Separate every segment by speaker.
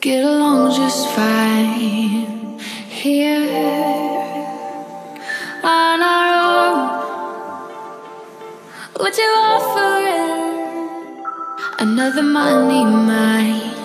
Speaker 1: get along just fine here on our own. Would you offer it? Another money mine.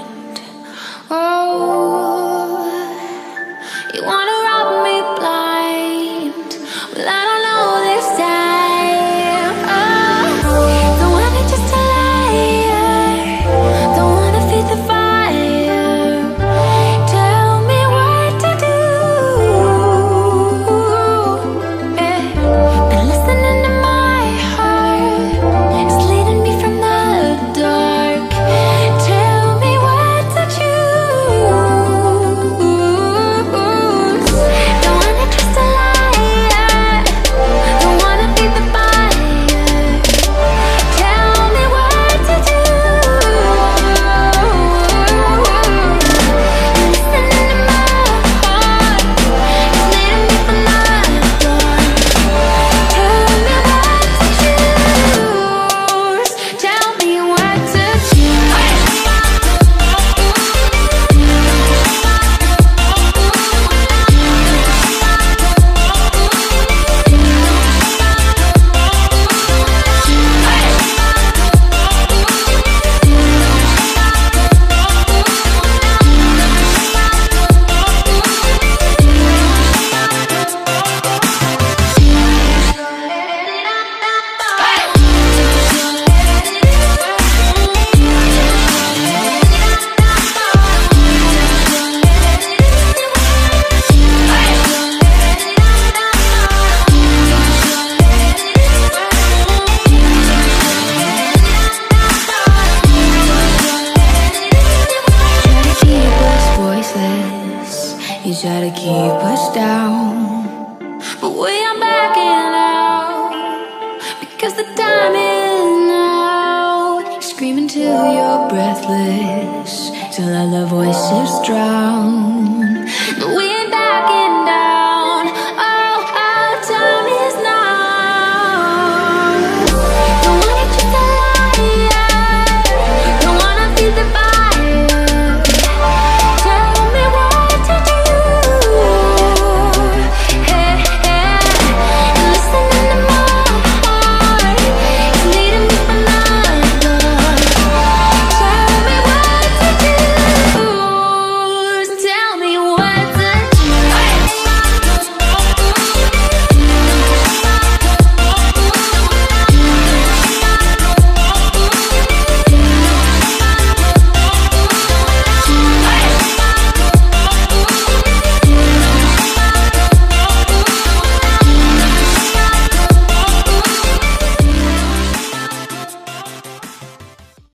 Speaker 1: keep us down. But we are backing out Because the time is now. Screaming till you're breathless Till all the voices drown.